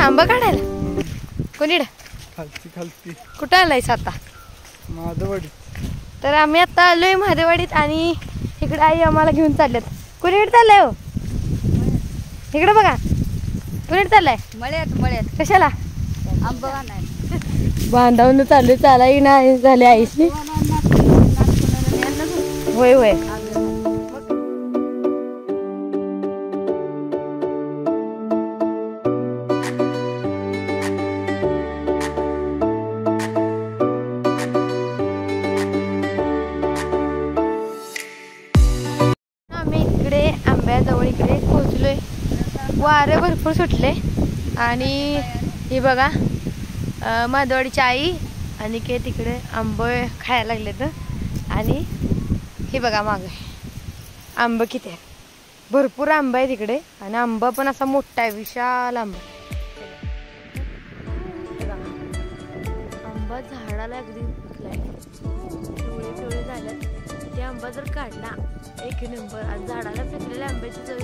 आंबा काढायला. कोणीड खालती खालती कुठं आलायस आता? माधववाडी. तर आम्ही आता आलोय महादेवाडीत आणि इकडे आई आम्हाला घेऊन चालल्यात. कुणीकडे चाललाय हो? इकडे बघा. कुणीकडे चाललाय? मळ्यात मळ्यात. कशाला? आंबा नाही बांधावून चालू चालाही नाही झाले आईशी. होय होय. वारे भरपूर सुटले. आणि हे बघा माधवाडीची आई आणि के तिकडे आंब खायला लागले तर आणि हे बघा माग आंब किती आहे भरपूर आंबा आहे तिकडे आणि आंबा पण असा मोठा आहे विशाल आंबा. आंबा झाडाला अगदी फुटलाय. पिवळे पिवळे झाल्यात. ते आंबा जर काढला एक नंबर. आणि झाडाला पिकलेल्या आंब्याची चव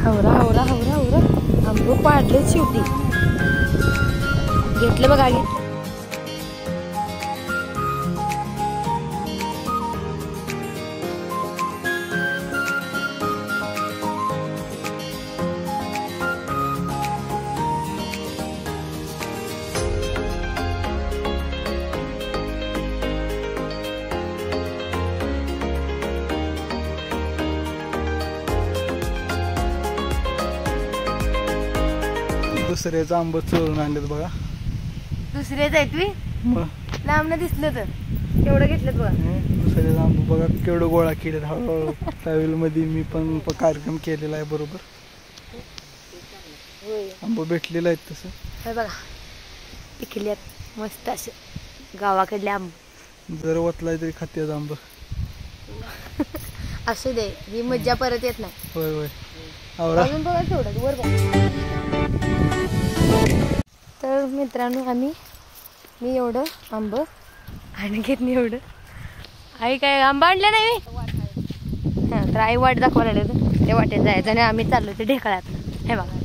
हवरा हवरा हवरा हवरा. आंबो पाडले शेवटी. घेतलं बघा घेतलं दुसऱ्याचं आंब चोरून आणलेत बघा. दुसरेच आहेत मी मग लांबनं दिसलं तर. केवढं घेतलं बघा. दुसऱ्याचं आंब बघा केवढं गोळा केलेत. हळूहळू ट्रॅव्हलमध्ये मी पण कार्यक्रम केलेला आहे बरोबर. आंब भेटलेलं आहेत तसं. हे बघा. पिकल्यात मस्त असे गावाकडले आंब. जर वतलाय तरी खात्यात आंब. असू दे ही मज्जा परत येत नाही. होय होय. आवरा. अजून बघा तेवढं वर बघा. मित्रांनो आम्ही मी एवढं आंब आणि घेतली एवढं. आई काय आंबा आणला नाही मी? हां तर आई वाट दाखवायला लागले त्या वाटेत जायचं आणि आम्ही चाललो ते ढेकळ्यात हे बघा.